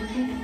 Yeah.